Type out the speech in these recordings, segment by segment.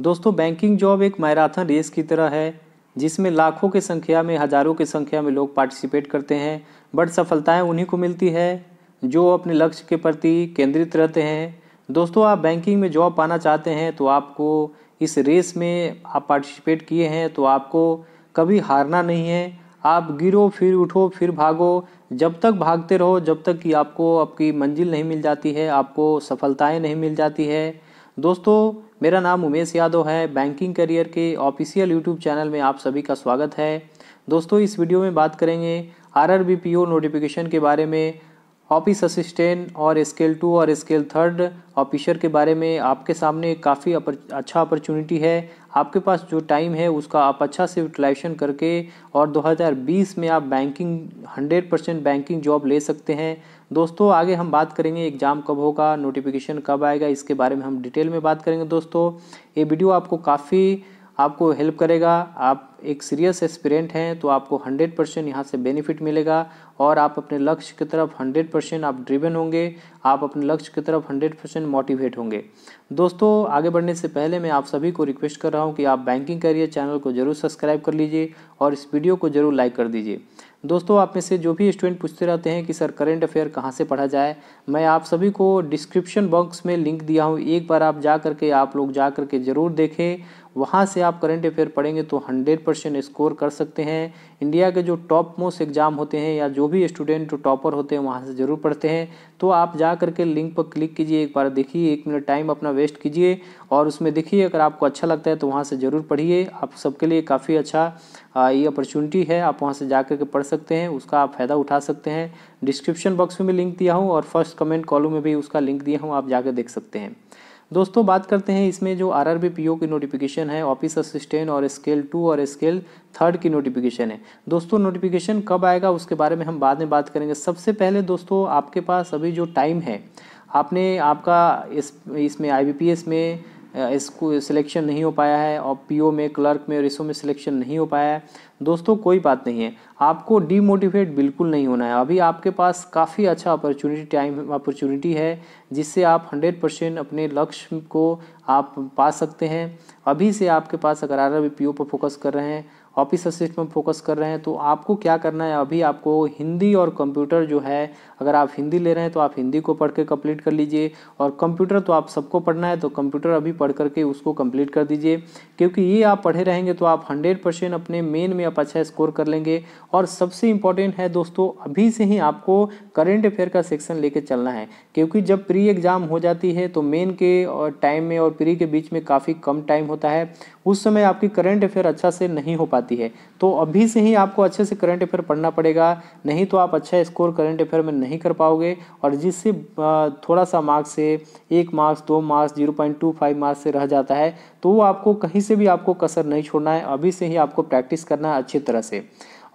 दोस्तों banking job एक marathon race की तरह है, जिसमें लाखों की संख्या में, हज़ारों की संख्या में लोग पार्टिसिपेट करते हैं। बट सफलताएँ उन्हीं को मिलती है, जो अपने लक्ष्य के प्रति केंद्रित रहते हैं। दोस्तों, आप बैंकिंग में जॉब पाना चाहते हैं तो आपको इस रेस में आप पार्टिसिपेट किए हैं तो आपको कभी हारना नहीं है। आप गिरो, फिर उठो, फिर भागो। जब तक भागते रहो, जब तक कि आपको आपकी मंजिल नहीं मिल जाती है, आपको सफलताएँ नहीं मिल जाती है। दोस्तों, मेरा नाम उमेश यादव है। बैंकिंग करियर के ऑफिशियल यूट्यूब चैनल में आप सभी का स्वागत है। दोस्तों, इस वीडियो में बात करेंगे R R B P O notification के बारे में। ऑफ़िस असिस्टेंट और स्केल टू और स्केल थर्ड ऑफिसर के बारे में आपके सामने काफ़ी अपर, अच्छा अपॉर्चुनिटी है। आपके पास जो टाइम है उसका आप अच्छा से यूटिलाइजेशन करके और 2020 में आप बैंकिंग 100 परसेंट बैंकिंग जॉब ले सकते हैं। दोस्तों आगे हम बात करेंगे एग्ज़ाम कब होगा नोटिफिकेशन कब आएगा इसके बारे में हम डिटेल में बात करेंगे दोस्तों। ये वीडियो आपको काफ़ी आपको हेल्प करेगा, आप एक सीरियस एक्सपीरियंट हैं तो आपको 100 परसेंट यहाँ से बेनिफिट मिलेगा और आप अपने लक्ष्य की तरफ़ 100 परसेंट आप ड्रिवन होंगे, आप अपने लक्ष्य की तरफ़ 100 परसेंट मोटिवेट होंगे। दोस्तों, आगे बढ़ने से पहले मैं आप सभी को रिक्वेस्ट कर रहा हूँ कि आप बैंकिंग करियर चैनल को ज़रूर सब्सक्राइब कर लीजिए और इस वीडियो को ज़रूर लाइक कर दीजिए। दोस्तों, आप में से जो भी स्टूडेंट पूछते रहते हैं कि, सर करेंट अफेयर कहाँ से पढ़ा जाए? मैं आप सभी को डिस्क्रिप्शन बॉक्स में लिंक दिया हूँ। एक बार आप जा करके, आप लोग जा करके ज़रूर देखें। वहाँ से आप करंट अफेयर पढ़ेंगे तो हंड्रेड परसेंट स्कोर कर सकते हैं। इंडिया के जो टॉप मोस्ट एग्ज़ाम होते हैं या जो भी स्टूडेंट टॉपर होते हैं, वहाँ से ज़रूर पढ़ते हैं। तो आप जा करके लिंक पर क्लिक कीजिए, एक बार देखिए, एक मिनट टाइम अपना वेस्ट कीजिए और उसमें देखिए, अगर आपको अच्छा लगता है तो वहाँ से ज़रूर पढ़िए। आप सबके लिए काफ़ी अच्छा ये अपॉर्चुनिटी है। आप वहाँ से जा करके पढ़ सकते हैं, उसका आप फ़ायदा उठा सकते हैं। डिस्क्रिप्शन बॉक्स में भी लिंक दिया हूँ और फ़र्स्ट कमेंट कॉलम में भी उसका लिंक दिया हूँ, आप जाकर देख सकते हैं। दोस्तों, बात करते हैं इसमें जो R R B P O की नोटिफिकेशन है ऑफ़िस असिस्टेंट और स्केल टू और स्केल थर्ड की नोटिफिकेशन है। दोस्तों नोटिफिकेशन कब आएगा उसके बारे में हम बाद में बात करेंगे। सबसे पहले दोस्तों, आपके पास अभी जो टाइम है, आपने आपका इस, इसमें आई बी पी एस में इसको सिलेक्शन नहीं हो पाया है और पीओ में क्लर्क में और इसो में सिलेक्शन नहीं हो पाया है। दोस्तों, कोई बात नहीं है। आपको डीमोटिवेट बिल्कुल नहीं होना है। अभी आपके पास काफ़ी अच्छा अपॉर्चुनिटी टाइम अपॉर्चुनिटी है, जिससे आप 100 परसेंट अपने लक्ष्य को आप पा सकते हैं। अभी से आपके पास अगर आर पी पर फोकस कर रहे हैं ऑफ़िस असिस्ट में फोकस कर रहे हैं तो आपको क्या करना है? अभी आपको हिंदी और कंप्यूटर जो है, अगर आप हिंदी ले रहे हैं तो आप हिंदी को पढ़ के कंप्लीट कर लीजिए। और कंप्यूटर तो आप सबको पढ़ना है तो कंप्यूटर अभी पढ़ करके उसको कंप्लीट कर दीजिए। क्योंकि ये आप पढ़े रहेंगे तो आप हंड्रेड परसेंट अपने मेन में आप अच्छा स्कोर कर लेंगे। और सबसे इंपॉर्टेंट है दोस्तों, अभी से ही आपको करेंट अफेयर का सेक्शन लेके चलना है। क्योंकि जब प्री एग्ज़ाम हो जाती है तो मेन के टाइम में और प्री के बीच में काफ़ी कम टाइम होता है। उस समय आपकी करेंट अफेयर अच्छा से नहीं हो पाती। है। तो अभी से ही आपको अच्छे से करेंट अफेयर पढ़ना पड़ेगा। नहीं तो आप अच्छा स्कोर करेंट अफेयर में नहीं कर पाओगे। और जिससे थोड़ा सा मार्क्स से, एक मार्क्स दो marks zero point two five marks से रह जाता है तो वो आपको कहीं से भी आपको कसर नहीं छोड़ना है। अभी से ही आपको प्रैक्टिस करना है अच्छी तरह से।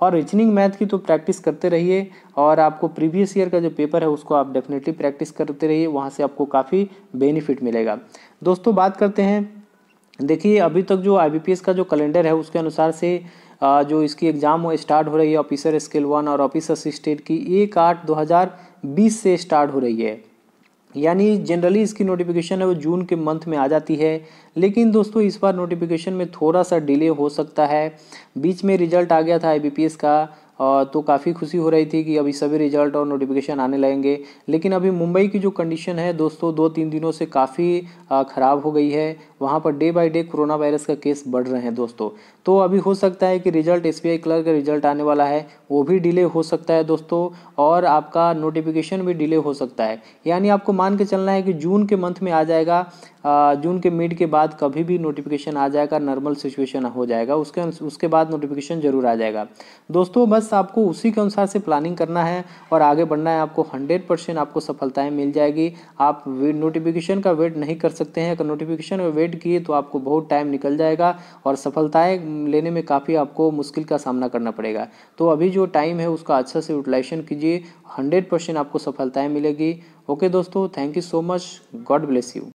और रीजनिंग मैथ की तो प्रैक्टिस करते रहिए। और आपको प्रीवियस ईयर का जो पेपर है, उसको आप डेफिनेटली प्रैक्टिस करते रहिए। वहाँ से आपको काफ़ी बेनिफिट मिलेगा। दोस्तों, बात करते हैं देखिए, अभी तक जो आईबीपीएस का जो कैलेंडर है, उसके अनुसार से जो इसकी एग्ज़ाम वो स्टार्ट हो रही है ऑफिसर स्केल वन और ऑफ़िस असिस्टेंट की, एक आठ दो हज़ार बीस से स्टार्ट हो रही है। यानी जनरली इसकी नोटिफिकेशन है, वो जून के मंथ में आ जाती है। लेकिन दोस्तों, इस बार नोटिफिकेशन में थोड़ा सा डिले हो सकता है। बीच में रिज़ल्ट आ गया था IBPS का तो काफ़ी खुशी हो रही थी कि अभी सभी रिज़ल्ट और नोटिफिकेशन आने लगेंगे। लेकिन अभी मुंबई की जो कंडीशन है, दोस्तों दो तीन दिनों से काफ़ी ख़राब हो गई है। वहाँ पर day by day corona virus का केस बढ़ रहे हैं, दोस्तों। तो अभी हो सकता है कि रिज़ल्ट एस बी क्लर्क का रिज़ल्ट आने वाला है। वो भी डिले हो सकता है, दोस्तों, और आपका नोटिफिकेशन भी डिले हो सकता है। यानी आपको मान के चलना है कि जून के मंथ में आ जाएगा। जून के मिड के बाद कभी भी नोटिफिकेशन आ जाएगा नॉर्मल सिचुएशन हो जाएगा। उसके उसके बाद नोटिफिकेशन ज़रूर आ जाएगा। दोस्तों, बस आपको उसी के अनुसार से प्लानिंग करना है और आगे बढ़ना है। आपको हंड्रेड परसेंट आपको सफलताएँ मिल जाएगी। आप नोटिफिकेशन का वेट नहीं कर सकते हैं। अगर नोटिफिकेशन का वेट किए तो आपको बहुत टाइम निकल जाएगा और सफलताएँ लेने में काफ़ी आपको मुश्किल का सामना करना पड़ेगा। तो अभी जो टाइम है, उसका अच्छा से यूटिलाइजेशन कीजिए। हंड्रेड परसेंट आपको सफलताएँ मिलेगी। ओके दोस्तों thank you so much God bless you